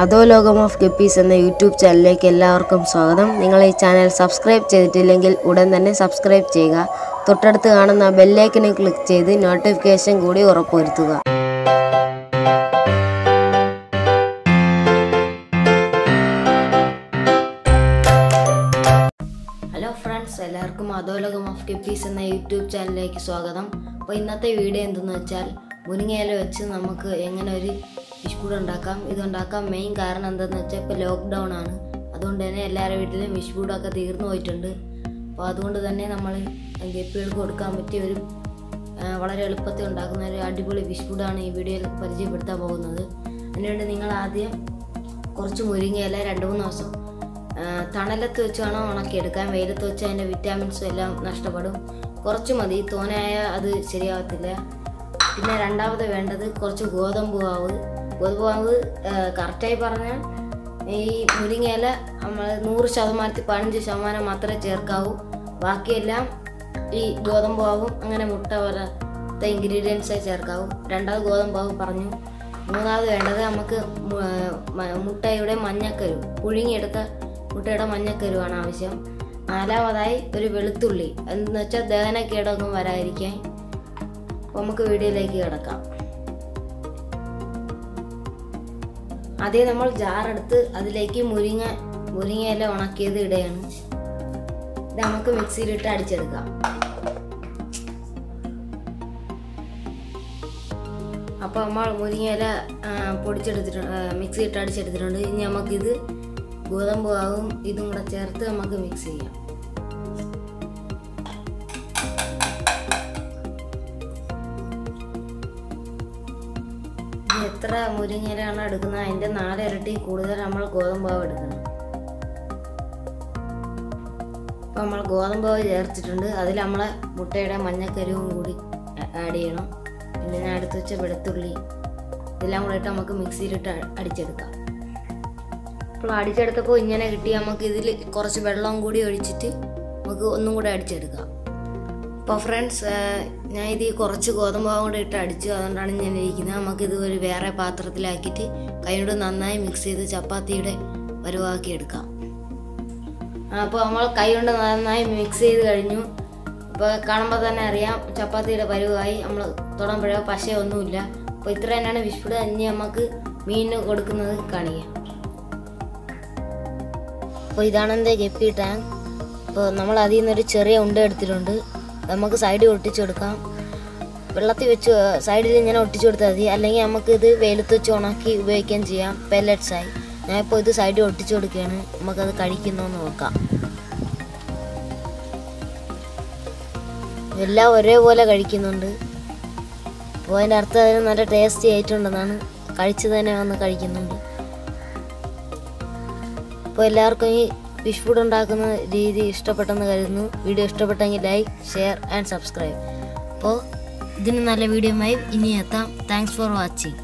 അതോ ലോകം of guppies എന്ന യൂട്യൂബ് ചാനലിലേക്ക് എല്ലാവർക്കും സ്വാഗതം. നിങ്ങൾ ഈ ചാനൽ സബ്സ്ക്രൈബ് ചെയ്തിട്ടില്ലെങ്കിൽ ഉടൻ തന്നെ സബ്സ്ക്രൈബ് ചെയ്യുക. തൊട്ടടുത്ത് കാണുന്ന ബെല്ലൈക്കനെ ക്ലിക്ക് ചെയ്ത് നോട്ടിഫിക്കേഷൻ കൂടി ഉറപ്പുവരുത്തുക. ഹലോ ഫ്രണ്ട്സ് എല്ലാവർക്കും അധോലോകം ഓഫ് ഗപ്പീസ് എന്ന യൂട്യൂബ് ചാനലിലേക്ക് സ്വാഗതം. അപ്പോൾ ഇന്നത്തെ വീഡിയോ എന്തെന്ന് വെച്ചാൽ മുരിങ്ങയില വെച്ച് നമുക്ക് എങ്ങനെ ഒരു ഫിഷ് ഉണ്ടാക്കാം. ഇതുണ്ടാക്കാൻ മെയിൻ കാരണം എന്താണെന്ന് വെച്ചാൽ ഇപ്പോൾ ലോക്ക്ഡൗൺ ആണ്. അതുകൊണ്ട് തന്നെ എല്ലാവരുടെ വീട്ടിലും ഫിഷ് തീർന്നു പോയിട്ടുണ്ട്. അപ്പോൾ അതുകൊണ്ട് തന്നെ നമ്മൾ ഗപ്പികൾക്ക് കൊടുക്കാൻ പറ്റിയ ഒരു വളരെ എളുപ്പത്തിൽ ഉണ്ടാക്കുന്ന ഒരു അടിപൊളി ഫിഷ് ഈ വീഡിയോയിൽ പരിചയപ്പെടുത്താൻ പോകുന്നത്. അതിനുവേണ്ടി നിങ്ങൾ ആദ്യം കുറച്ച് മുരിങ്ങയില രണ്ട് മൂന്ന് ദിവസം തണലത്ത് വെച്ച് വേണം ഉണക്കിയെടുക്കാൻ വെയിലത്ത് വെച്ച് അതിന്റെ വിറ്റാമിൻസും എല്ലാം നഷ്ടപ്പെടും. കുറച്ച് മതി. തോനായ അത് ശരിയാവത്തില്ല. പിന്നെ രണ്ടാമത് വേണ്ടത് കുറച്ച് ഗോതമ്പ് മാവ്. ഗോതമ്പ് മാവ് കറക്റ്റായി പറഞ്ഞാൽ ഈ മുരിങ്ങയില നമ്മൾ നൂറ് ശതമാനത്തിൽ പതിനഞ്ച് ശതമാനം മാത്രമേ ചേർക്കാവൂ. ബാക്കിയെല്ലാം ഈ ഗോതമ്പ് മാവും അങ്ങനെ മുട്ട പോലത്തെ ഇൻഗ്രീഡിയൻസേ ചേർക്കാവൂ. രണ്ടാമത് മാവ് പറഞ്ഞു. മൂന്നാമത് വേണ്ടത് നമുക്ക് മുട്ടയുടെ മഞ്ഞക്കരു പുഴുങ്ങിയെടുത്ത മുട്ടയുടെ മഞ്ഞക്കരുവാണ് ആവശ്യം. നാലാമതായി ഒരു വെളുത്തുള്ളി. എന്ന് വെച്ചാൽ ദഹനക്കേടൊന്നും വരാതിരിക്കാൻ അപ്പോൾ നമുക്ക് വീഡിയോയിലേക്ക് കിടക്കാം. ആദ്യം നമ്മൾ ജാറെടുത്ത് അതിലേക്ക് മുരിങ്ങ മുരിങ്ങയില ഉണക്കിയത് ഇടയാണ് ഇത് നമുക്ക് മിക്സിയിലിട്ട് അടിച്ചെടുക്കാം. അപ്പോൾ നമ്മൾ മുരിങ്ങയില പൊടിച്ചെടുത്തിട്ടുണ്ട് മിക്സി ഇട്ട് അടിച്ചെടുത്തിട്ടുണ്ട്. ഇനി നമുക്കിത് ഗോതമ്പ് ആവും ഇതും കൂടെ ചേർത്ത് നമുക്ക് മിക്സ് ചെയ്യാം. എത്ര മുരിങ്ങയിലാണ് എടുക്കുന്നത് അതിന്റെ നാലിരട്ടി കൂടുതൽ നമ്മൾ ഗോതമ്പാവ് എടുക്കണം. ഇപ്പം നമ്മൾ ഗോതമ്പാവ് ചേർത്തിട്ടുണ്ട്. അതിൽ നമ്മളെ മുട്ടയുടെ മഞ്ഞക്കരുവും കൂടി ആഡ് ചെയ്യണം. പിന്നെ ഞാൻ അടുത്ത് വെച്ച വെളുത്തുള്ളി ഇതെല്ലാം കൂടെ ഇട്ട് നമുക്ക് മിക്സിയിലിട്ട് അടിച്ചെടുക്കാം. അപ്പോൾ അടിച്ചെടുത്തപ്പോൾ ഇങ്ങനെ കിട്ടി. നമുക്ക് ഇതിൽ കുറച്ച് വെള്ളം കൂടി ഒഴിച്ചിട്ട് നമുക്ക് ഒന്നും കൂടെ അടിച്ചെടുക്കാം. അപ്പോൾ ഫ്രണ്ട്സ് ഞാൻ ഇത് കുറച്ച് ഗോതമ്പ് മാവ് കൂടെ ഇട്ട് അടിച്ചു. അതുകൊണ്ടാണ് ഞാൻ ഇരിക്കുന്നത്. നമുക്കിത് ഒരു വേറെ പാത്രത്തിലാക്കിയിട്ട് കൈകൊണ്ട് നന്നായി മിക്സ് ചെയ്ത് ചപ്പാത്തിയുടെ പരുവാക്കി എടുക്കാം. അപ്പോൾ നമ്മൾ കൈ കൊണ്ട് നന്നായി മിക്സ് ചെയ്ത് കഴിഞ്ഞു. അപ്പോൾ കാണുമ്പോൾ തന്നെ അറിയാം ചപ്പാത്തിയുടെ പരുവായി. നമ്മൾ തൊടുമ്പോഴോ പശയൊന്നുമില്ല. അപ്പോൾ ഇത്ര തന്നെയാണ് ഫുഡ് ഇനി നമുക്ക് മീനിന് കൊടുക്കുന്നത് കാണിക്കാം. അപ്പോൾ ഇതാണ് എന്റെ ഗപ്പി ടാങ്ക്. അപ്പോൾ നമ്മൾ അതിൽ നിന്നൊരു ചെറിയ ഉണ്ട എടുത്തിട്ടുണ്ട്. നമുക്ക് സൈഡിൽ ഒട്ടിച്ചു കൊടുക്കാം വെള്ളത്തിൽ വെച്ച് സൈഡിൽ ഇങ്ങനെ ഒട്ടിച്ചു കൊടുത്താൽ മതി. അല്ലെങ്കിൽ നമുക്ക് ഇത് വെയിലത്ത് വെച്ച് ഉണക്കി ഉപയോഗിക്കുകയും ചെയ്യാം. പെല്ലറ്റ്സായി ഞാനിപ്പോൾ ഇത് സൈഡിൽ ഒട്ടിച്ചു കൊടുക്കുകയാണ് നമുക്കത് കഴിക്കുന്നോന്ന് നോക്കാം. എല്ലാം ഒരേപോലെ കഴിക്കുന്നുണ്ട്. അപ്പോൾ അതിന്റെ അർത്ഥം അതിന് നല്ല ടേസ്റ്റി ആയിട്ടുണ്ടെന്നാണ് കഴിച്ചു തന്നെ വന്ന് കഴിക്കുന്നുണ്ട്. അപ്പോൾ എല്ലാവർക്കും ഈ ഫിഷ് ഫുഡ് ഉണ്ടാക്കുന്ന രീതി ഇഷ്ടപ്പെട്ടെന്ന് കരുതുന്നു. വീഡിയോ ഇഷ്ടപ്പെട്ടെങ്കിൽ ലൈക്ക് ഷെയർ ആൻഡ് സബ്സ്ക്രൈബ് അപ്പോൾ ഇതിന് നല്ല വീഡിയോയുമായി ഇനി എത്താം. Thanks for watching